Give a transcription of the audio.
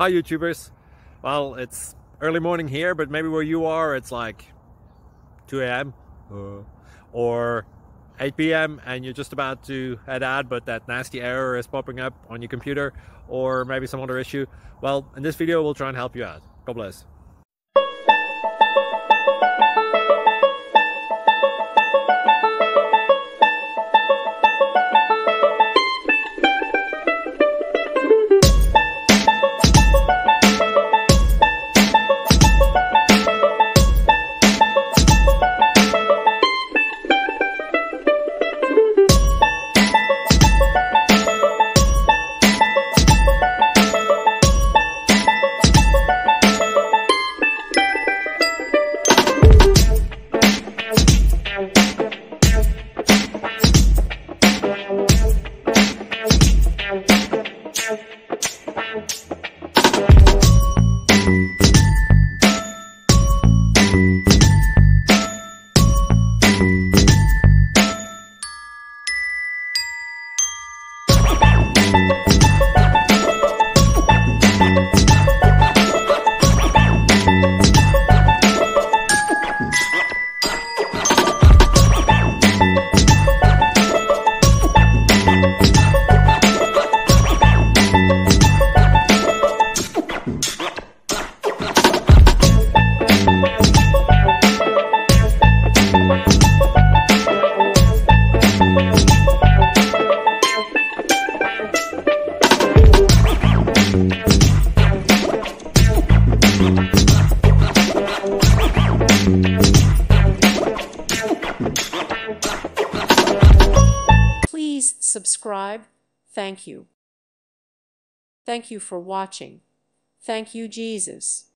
Hi YouTubers. Well, it's early morning here, but maybe where you are it's like 2 a.m. Uh, or 8 p.m. and you're just about to head out, but that nasty error is popping up on your computer, or maybe some other issue. Well, in this video, we'll try and help you out. God bless. Please subscribe. Thank you. Thank you for watching. Thank you, Jesus.